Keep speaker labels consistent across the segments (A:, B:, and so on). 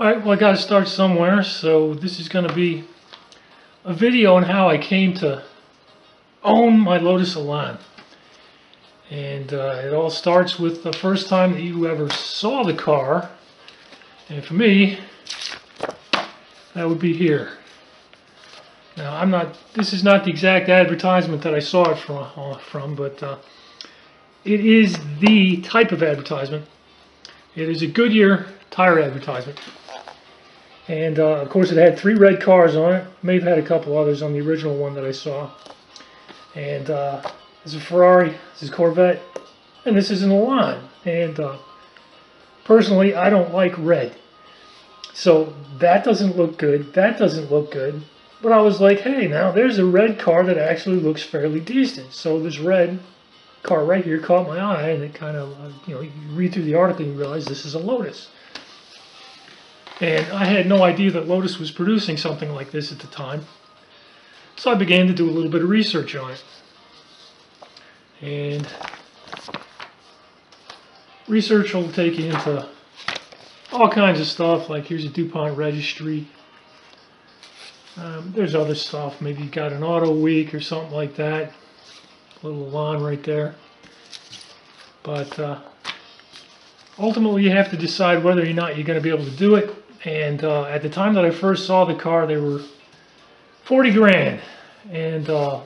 A: Alright, well I gotta start somewhere, so this is gonna be a video on how I came to own my Lotus Elan. And uh, it all starts with the first time that you ever saw the car. And for me, that would be here. Now I'm not, this is not the exact advertisement that I saw it from, uh, from but uh, it is the type of advertisement. It is a Goodyear tire advertisement. And uh, of course it had three red cars on it. May have had a couple others on the original one that I saw. And uh, this is a Ferrari, this is Corvette, and this is an Elan. And uh, personally, I don't like red. So that doesn't look good, that doesn't look good. But I was like, hey, now there's a red car that actually looks fairly decent. So this red car right here caught my eye, and it kind of, uh, you know, you read through the article and you realize this is a Lotus. And I had no idea that Lotus was producing something like this at the time. So I began to do a little bit of research on it. And research will take you into all kinds of stuff, like here's a DuPont registry. Um, there's other stuff, maybe you got an Autoweek or something like that. A little lawn right there. But uh, ultimately you have to decide whether or not you're going to be able to do it and uh, at the time that I first saw the car, they were 40 grand. And uh,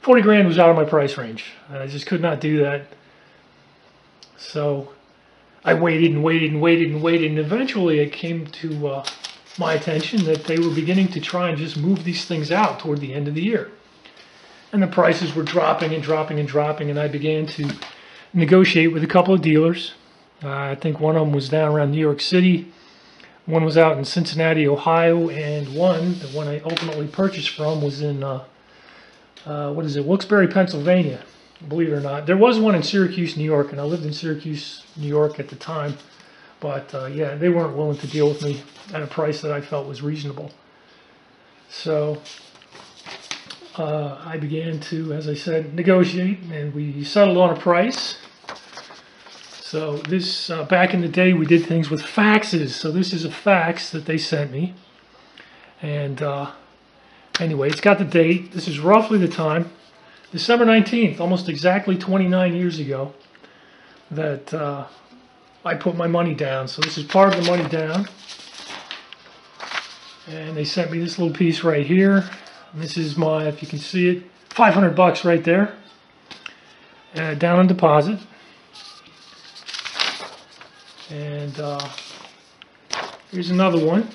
A: 40 grand was out of my price range. I just could not do that. So I waited and waited and waited and waited. And eventually it came to uh, my attention that they were beginning to try and just move these things out toward the end of the year. And the prices were dropping and dropping and dropping. And I began to negotiate with a couple of dealers. Uh, I think one of them was down around New York City. One was out in Cincinnati, Ohio, and one, the one I ultimately purchased from, was in, uh, uh, what is it, Wilkes-Barre, Pennsylvania, believe it or not. There was one in Syracuse, New York, and I lived in Syracuse, New York at the time. But, uh, yeah, they weren't willing to deal with me at a price that I felt was reasonable. So, uh, I began to, as I said, negotiate, and we settled on a price. So this, uh, back in the day, we did things with faxes. So this is a fax that they sent me. And uh, anyway, it's got the date. This is roughly the time. December 19th, almost exactly 29 years ago, that uh, I put my money down. So this is part of the money down. And they sent me this little piece right here. And this is my, if you can see it, 500 bucks right there. Uh, down on deposit. And uh, here's another one.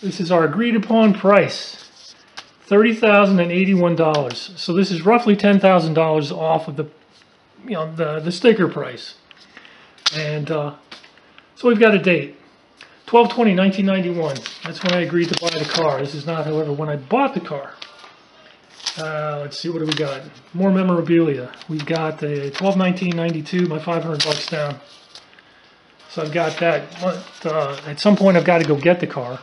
A: This is our agreed upon price. $30,081. So this is roughly $10,000 off of the, you know, the, the sticker price. And uh, so we've got a date. 12-20-1991. That's when I agreed to buy the car. This is not, however, when I bought the car. Uh, let's see, what do we got? More memorabilia. We've got a 12-19-92, my 500 bucks down. So I've got that. But, uh, at some point, I've got to go get the car.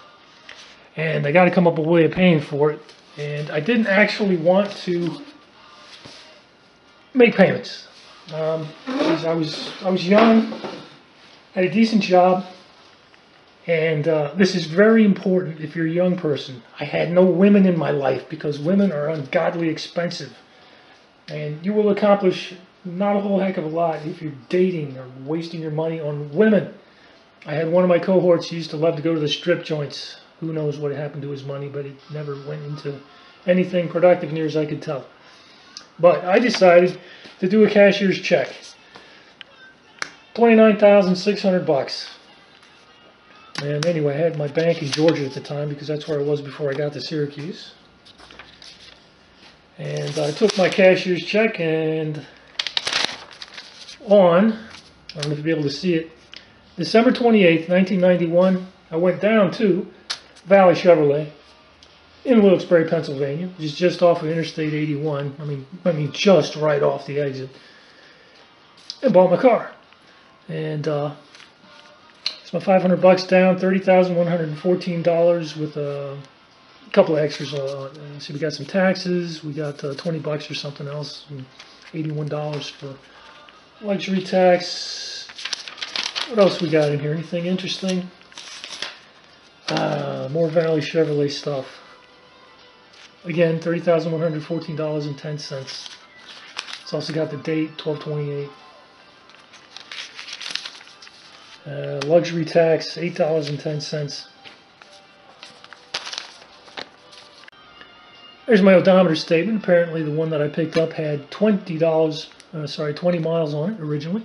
A: And I got to come up with a way of paying for it. And I didn't actually want to make payments. Um, I was I was young, had a decent job, and uh, this is very important if you're a young person. I had no women in my life because women are ungodly expensive, and you will accomplish not a whole heck of a lot if you're dating or wasting your money on women. I had one of my cohorts used to love to go to the strip joints. Who knows what happened to his money, but it never went into anything productive near as I could tell. But I decided to do a cashier's check. 29,600 bucks. And anyway, I had my bank in Georgia at the time because that's where I was before I got to Syracuse. And I took my cashier's check and on, I don't know if you'll be able to see it, December 28th, 1991, I went down to Valley Chevrolet in Wilkes-Barre, Pennsylvania, which is just off of Interstate 81. I mean, I mean, just right off the exit, and bought my car. And uh, it's my 500 bucks down, $30,114 with a couple of extras. Uh, see, we got some taxes, we got uh, 20 bucks or something else, $81 for luxury tax. What else we got in here? Anything interesting? Uh, more Valley Chevrolet stuff. Again, thirty thousand one hundred fourteen dollars and ten cents. It's also got the date, twelve twenty eight. Uh, luxury tax, eight dollars and ten cents. There's my odometer statement. Apparently, the one that I picked up had twenty dollars, uh, sorry, twenty miles on it originally.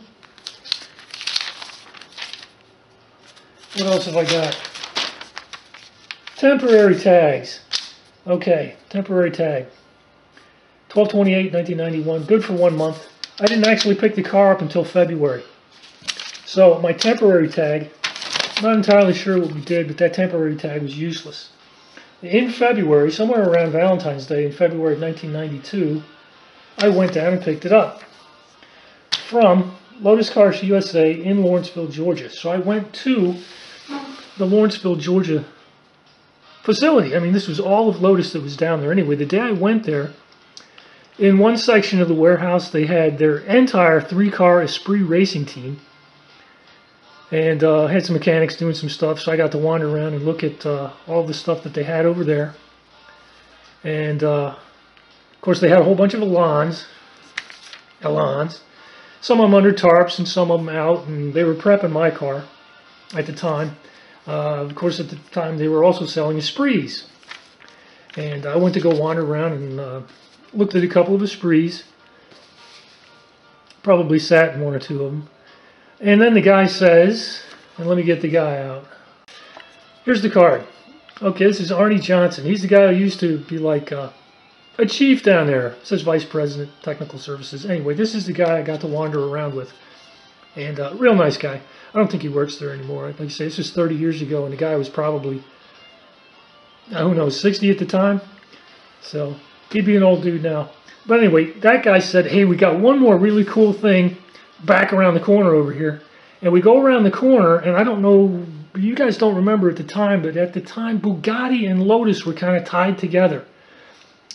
A: What else have I got? Temporary tags. Okay, temporary tag. 1228 1991, good for one month. I didn't actually pick the car up until February. So my temporary tag, not entirely sure what we did, but that temporary tag was useless. In February, somewhere around Valentine's Day in February of 1992, I went down and picked it up from Lotus Cars USA in Lawrenceville, Georgia. So I went to the Lawrenceville, Georgia facility. I mean, this was all of Lotus that was down there. Anyway, the day I went there, in one section of the warehouse, they had their entire three-car Esprit racing team. And uh, had some mechanics doing some stuff, so I got to wander around and look at uh, all the stuff that they had over there. And, uh, of course, they had a whole bunch of Elans. Elans. Some of them under tarps and some of them out, and they were prepping my car at the time. Uh, of course, at the time, they were also selling Esprits. And I went to go wander around and uh, looked at a couple of Esprits. Probably sat in one or two of them. And then the guy says, and let me get the guy out. Here's the card. Okay, this is Arnie Johnson. He's the guy who used to be like uh, a chief down there. says Vice President, Technical Services. Anyway, this is the guy I got to wander around with. And uh, real nice guy. I don't think he works there anymore. Like I say, this was 30 years ago, and the guy was probably, who knows, 60 at the time. So he'd be an old dude now. But anyway, that guy said, hey, we got one more really cool thing back around the corner over here. And we go around the corner, and I don't know, you guys don't remember at the time, but at the time, Bugatti and Lotus were kind of tied together.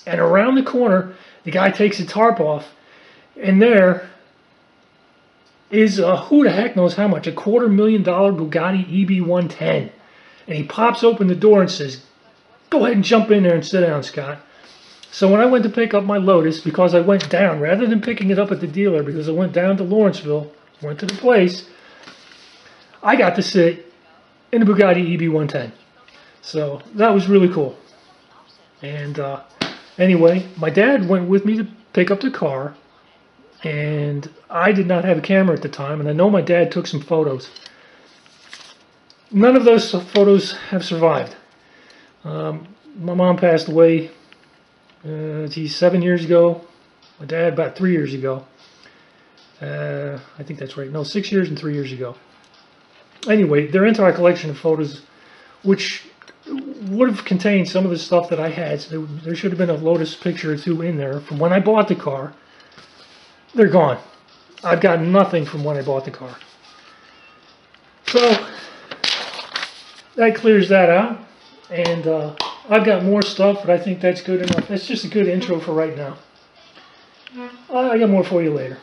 A: And around the corner, the guy takes the tarp off, and there is uh, who the heck knows how much, a quarter million dollar Bugatti EB110. And he pops open the door and says, Go ahead and jump in there and sit down, Scott. So when I went to pick up my Lotus, because I went down, rather than picking it up at the dealer, because I went down to Lawrenceville, went to the place, I got to sit in a Bugatti EB110. So that was really cool. And uh, anyway, my dad went with me to pick up the car, and I did not have a camera at the time, and I know my dad took some photos. None of those photos have survived. Um, my mom passed away uh, geez, seven years ago. My dad about three years ago. Uh, I think that's right. No, six years and three years ago. Anyway, they're into entire collection of photos, which would have contained some of the stuff that I had. So there, should have been a Lotus picture or two in there from when I bought the car. They're gone. I've got nothing from when I bought the car. So that clears that out. And uh, I've got more stuff, but I think that's good enough. That's just a good intro for right now. I got more for you later.